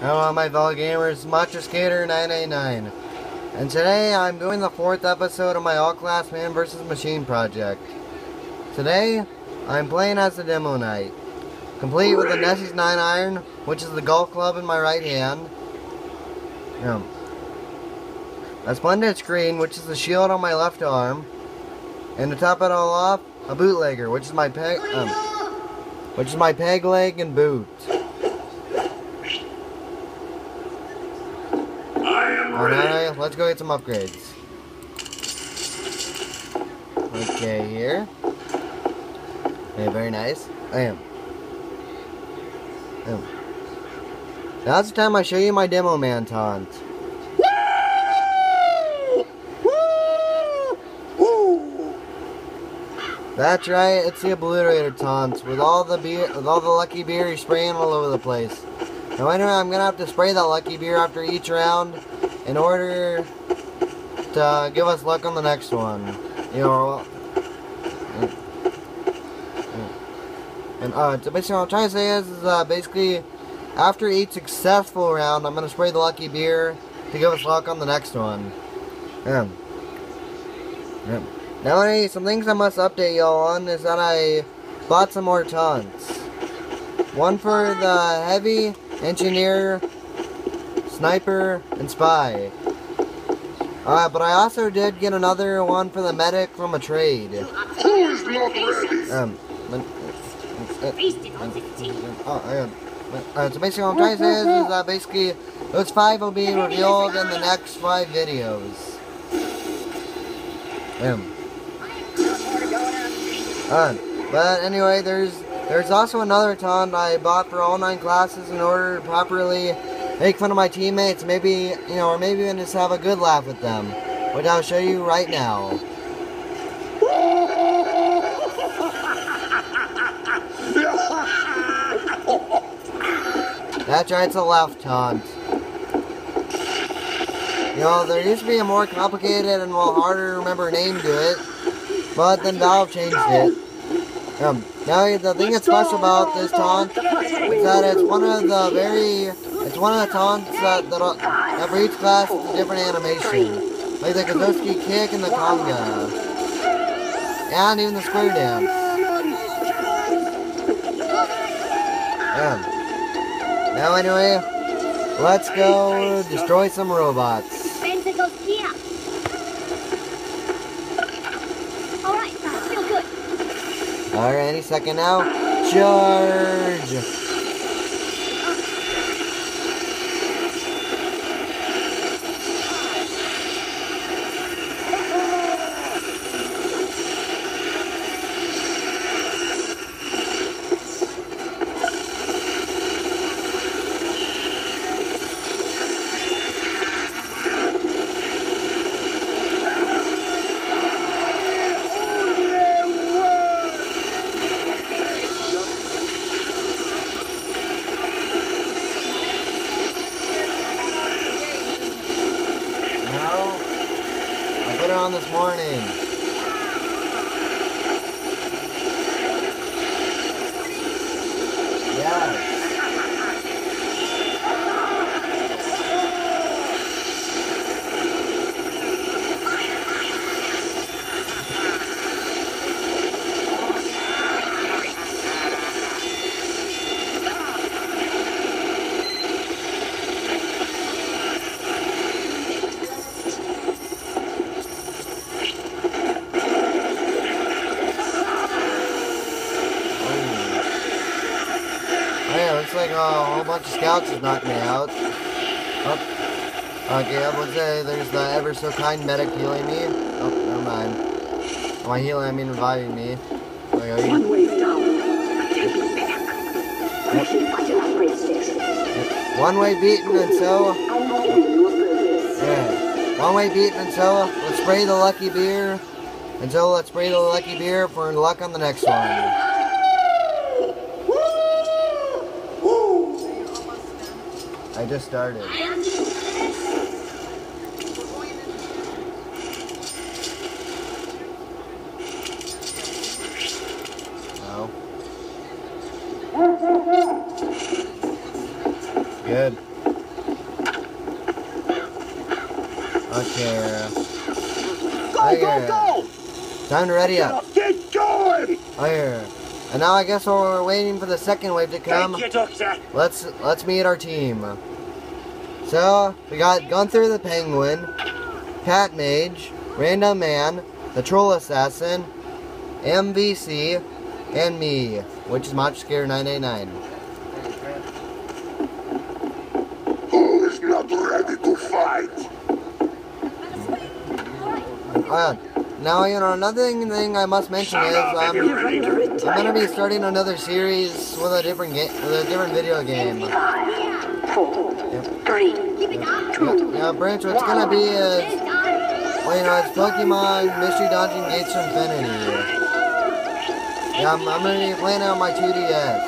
Hello, my fellow gamers, Macho Skater 989, and today I'm doing the fourth episode of my All Class Man vs. Machine project. Today, I'm playing as the Demo Knight, complete with the Nessie's 9 iron, which is the golf club in my right hand, yeah. a splendid screen, which is the shield on my left arm, and to top it all off, a bootlegger, which is my peg, um, which is my peg leg and boot. Alright, let's go get some upgrades. Okay, here. Okay, very nice. I am. Oh. Now's the time I show you my demo man taunt. That's right, it's the obliterator taunt with all the beer with all the lucky beer you're spraying all over the place. Now anyway, I'm gonna have to spray that lucky beer after each round in order to give us luck on the next one. You know, and uh, so basically what I'm trying to say is, is uh, basically after each successful round, I'm going to spray the lucky beer to give us luck on the next one. Yeah. yeah. Now, hey, some things I must update y'all on is that I bought some more taunts. One for the heavy engineer sniper, and spy. Alright, but I also did get another one for the medic from a trade. Who's not ready? Um, oh, uh, so basically what I'm trying to say is, is that basically those five will be revealed in the next five videos. Um. Uh, but anyway, there's there's also another ton I bought for all nine classes in order to properly make fun of my teammates, maybe, you know, or maybe even just have a good laugh with them, which I'll show you right now. That's right, it's a laugh taunt. You know, there used to be a more complicated and well harder to remember name to it, but then Valve changed it. Um, now the thing that's special about this taunt is that it's one of the very it's one of the taunts that, that, that for each class is a different animation. Like the Kazotsky kick and the conga. And even the square dance. Yeah. Now anyway, let's go destroy some robots. Alright, any second now. Charge! on this morning. Yes. looks like a whole bunch of scouts is knocking me out. Oh. Okay, I would say there's the ever so kind medic healing me. Oh, never mind. By healing, I mean reviving me. Okay. One way down. One way beaten and so. Yeah. One way beaten and so. Let's spray the lucky beer. And so let's spray the lucky beer for luck on the next one. I just started. No. Good. Okay. Go, go, go! Time to ready up. Get going! Here. And now I guess while we're waiting for the second wave to come, you, let's let's meet our team. So we got Gunther the Penguin, Cat Mage, Random Man, the Troll Assassin, MVC, and me, which is Macho Skater 989. Who is not ready to fight? Uh, now you know another thing, I must mention is um, you ready to I'm gonna be starting another series with a different game, with a different video game. Three, two, Yeah, Branch, what's gonna be is, well, you know, it's Pokemon Mystery Dungeon Gates to Infinity. Yeah, I'm, I'm gonna be playing on my 2DS.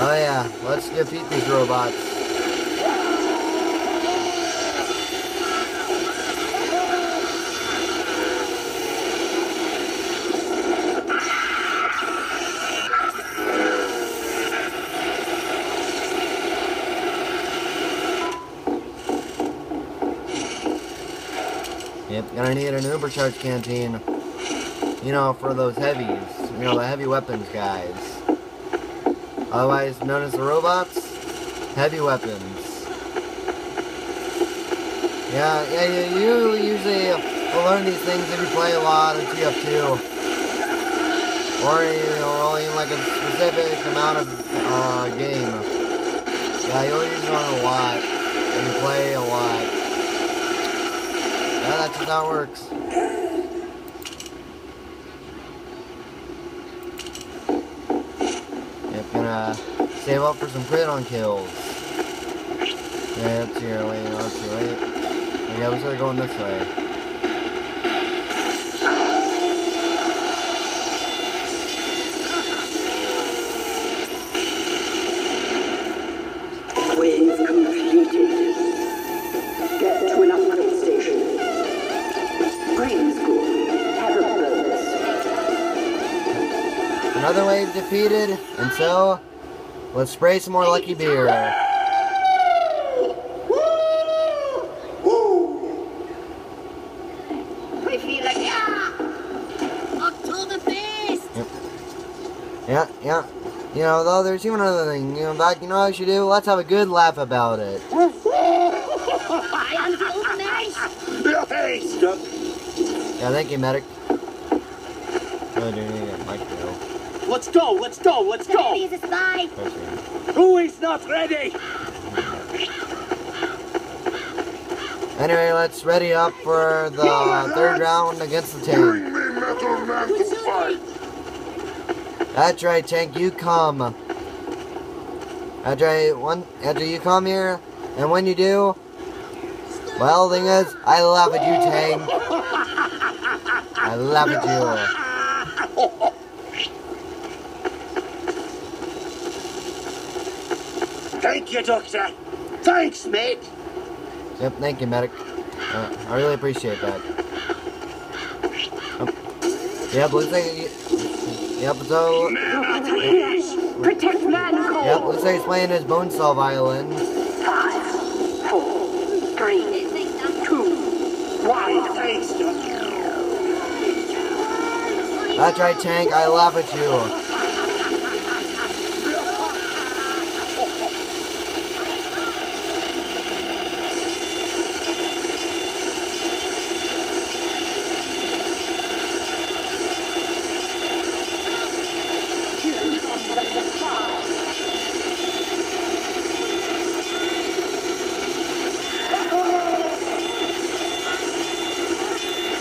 Oh yeah, let's defeat these robots. Yep, gonna need an Ubercharge canteen. You know, for those heavies. You know, the heavy weapons guys. Otherwise known as the robots, heavy weapons. Yeah, yeah, you, you usually will learn these things if you play a lot of TF2. Or, you know, only like a specific amount of uh, game. Yeah, you'll learn a lot. And you play a lot. Yeah, that's just how it works. Yep, gonna save up for some crit on kills. Yeah, that's here, wait, that's here, wait. Yeah, we started going this way. Another wave defeated, and so, let's spray some more Lucky Beer. I feel like, yeah! Oktoberfest! Yeah, yeah. You know, though, there's even another thing. You know, back, you know what you should do? Let's have a good laugh about it. I am the old man! Face, Yeah, thank you, medic. Oh, do you need a micro? Let's go, let's go, let's Ready go! as a spy! Who is not ready? Anyway, let's ready up for the third round against the tank. Bring me Metal Man to fight. That's right, Tank, you come. That's right, one, after you come here, and when you do, well, thing is, I love it, you, Tank. I love it, you. Thank you, Doctor. Thanks, mate. Yep, thank you, medic. Uh, I really appreciate that. Um, yep, looks like, you- yep, so, Protect Manco. yep, looks like he's playing his bone saw violin. Five, four, three, two, one. Thanks, Doc. That's right, Tank, I laugh at you.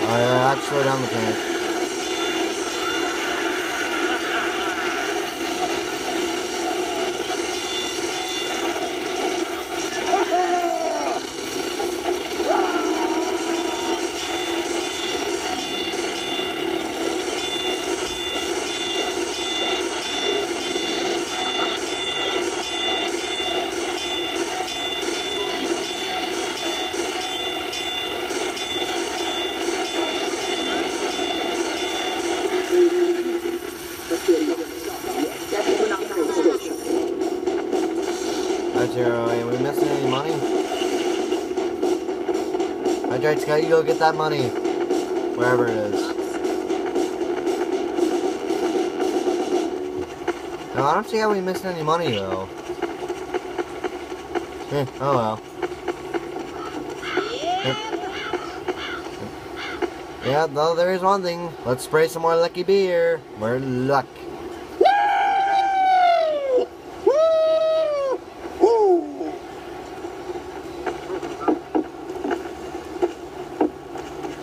Alright, I'll slow down the tank. Scott, you go get that money. Wherever it is. No, I don't see how we missed any money though. Eh, oh well. Yeah, though there is one thing. Let's spray some more lucky beer. We're luck.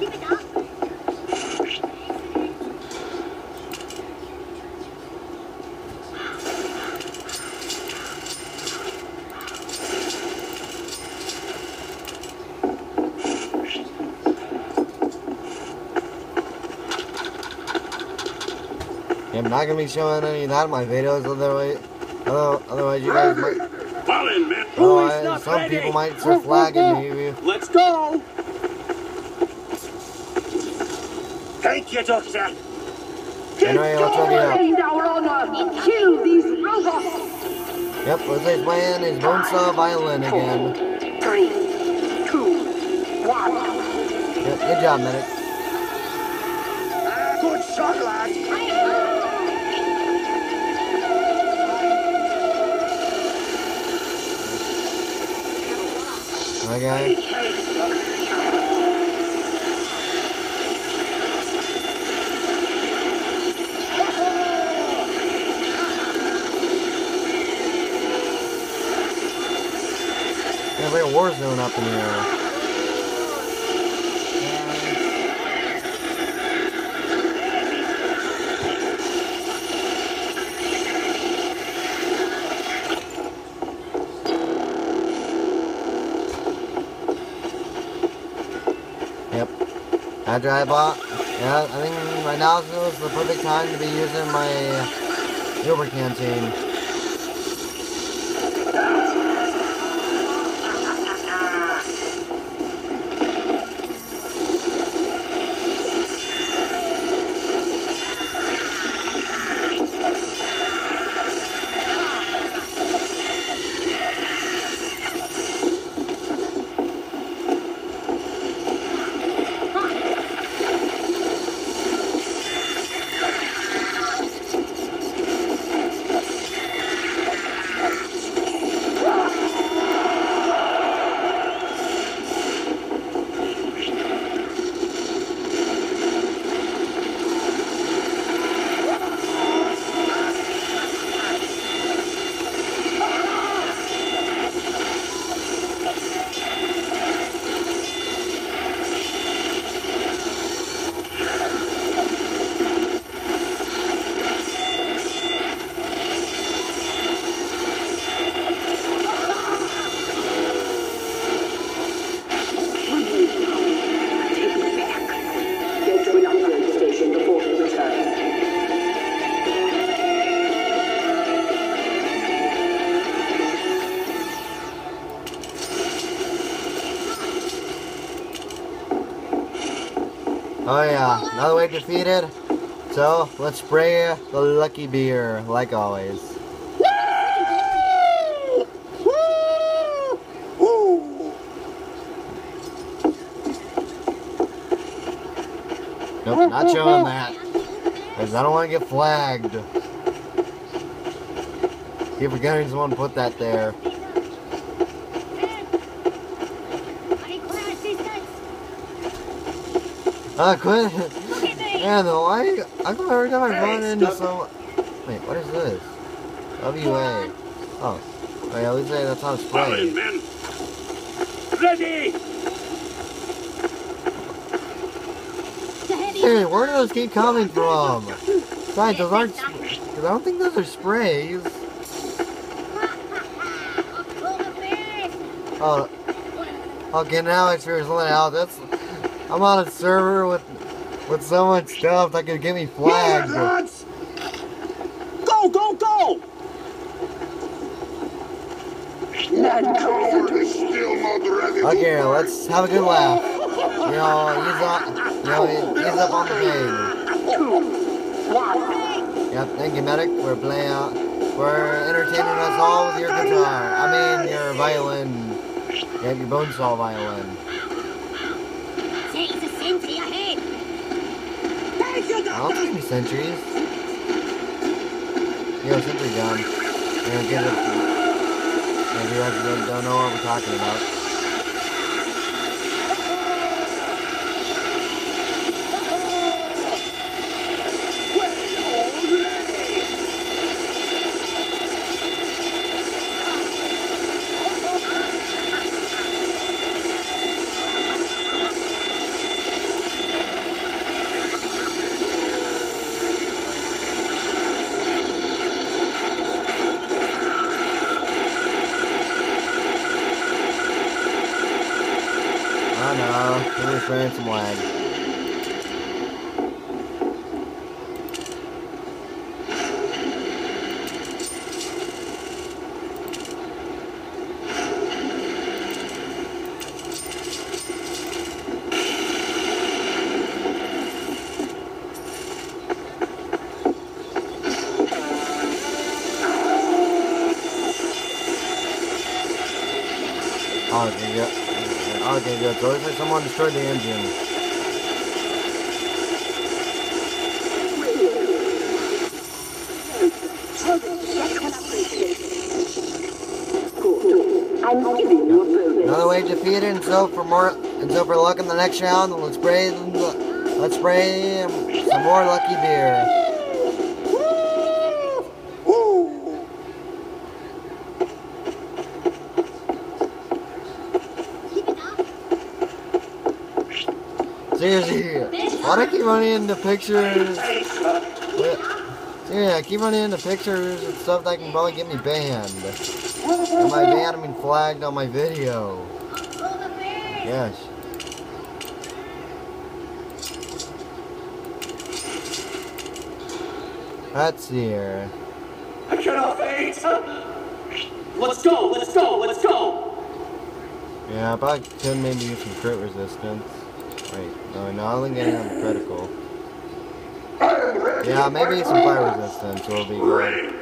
Keep it up. Yeah, I'm not gonna be showing any of that in my videos, otherwise, otherwise you guys might, Fall in, men. Who is otherwise not some ready? people might start flagging me. Let's go. Thank you, Doctor. Anyway, let's ready up. Defend our honor! Kill these robots! Yep, let's say playing his Bonesaw violin again. Three, two, one. Yep, good job, medic. Okay. Yeah, like a war zone up in here. After I bought, yeah, I think right now is the perfect time to be using my Uber canteen. Another way defeated. So let's spray the lucky beer like always. Nope, not showing that. Because I don't want to get flagged. Keep forgetting someone put that there. Ah, quit. Look at me. Yeah, no, I, I go every time I run into stop. some. Wait, what is this? WA. Oh, wait, at least say that's not a Fall in, spray. men. Ready. Hey, where do those keep coming from? Besides, those aren't. Because I don't think those are sprays. Oh, okay, now I figure something out. That's. I'm on a server with with so much stuff that could get me flagged. Go, go, go. Coward is still not ready to Okay, let's have a good laugh. You know, he's on. You know, he's up on the page. Yep, thank you, medic. We're playing. Uh, we're entertaining us all with your guitar. I mean, your violin. Yeah, your bone saw violin. Say it's a sentry ahead. I don't think any sentries. Yo, sentry gun. Yeah, get it. Yeah, don't- don't know what we're talking about. Know. We're experiencing some lag. Looks like someone destroyed the engine. Good. I'm giving you a bonus. Another way to defeat it, and so for more, and so for luck in the next round, let's spray, let's spray some more lucky beer. Keep it up. Seriously, why do I keep running into pictures? Yeah, I keep running into pictures and stuff that can probably get me banned. And by banned, I mean flagged on my video. Yes. That's here. I cannot wait. Let's go, let's go, let's go. Yeah, I probably could maybe use some crit resistance. Wait, no, no, I only getting on the critical. Yeah, maybe some fire resistance will be good.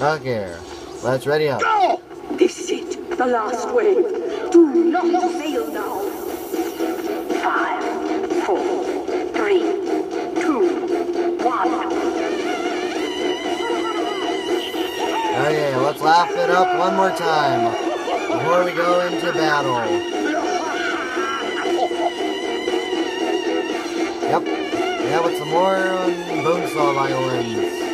Okay, let's ready up. Go! This is it. The last wave. Do not fail now. Five, four, three, two, one. Okay, let's laugh it up one more time before we go into battle. Yeah, with some more um, bone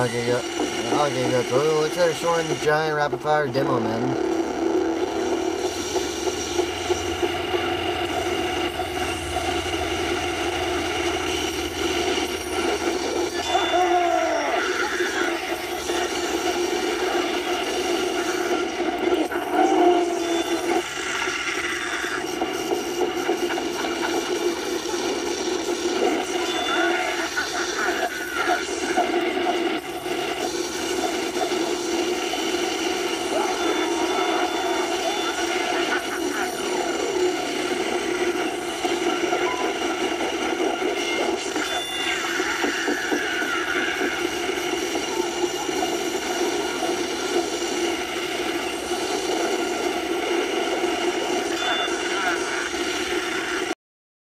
Okay, good. So it looks like they're showing the giant rapid fire demo man.